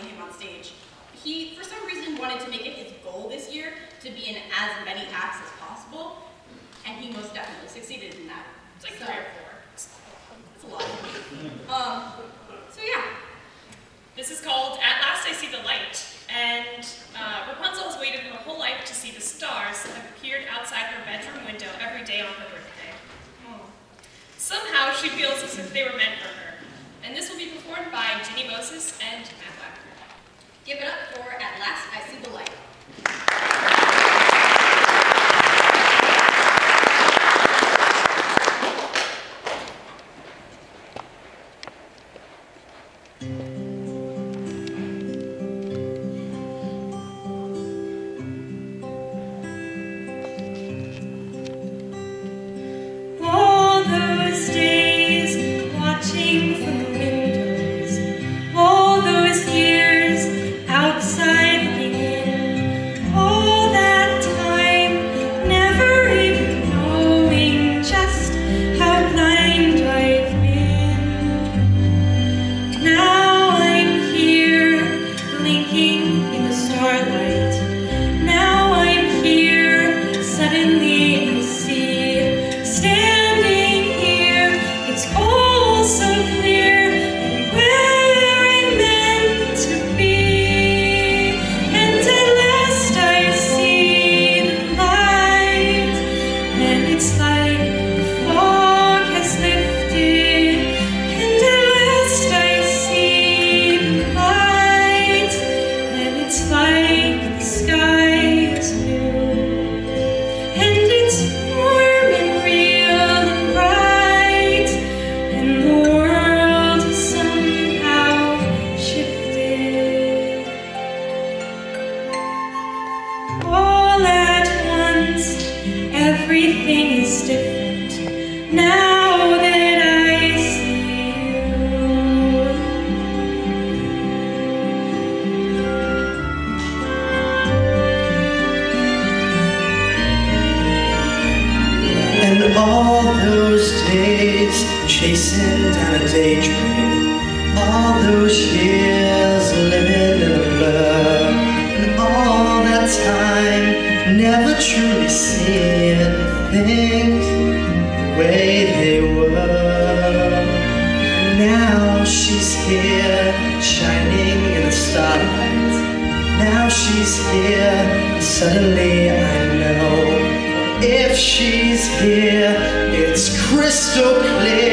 seeing him on stage. He, for some reason, wanted to make it his goal this year to be in as many acts as possible, and he most definitely succeeded in that. It's like so, three or four. It's a lot. um, so yeah. This is called At Last I See the Light, and uh, Rapunzel has waited her whole life to see the stars that have appeared outside her bedroom window every day on her birthday. Oh. Somehow she feels as if they were meant for her, and this will be performed by Ginny Moses and Matt give it up for At Last they were. Now she's here, shining in the starlight. Now she's here, suddenly I know. If she's here, it's crystal clear.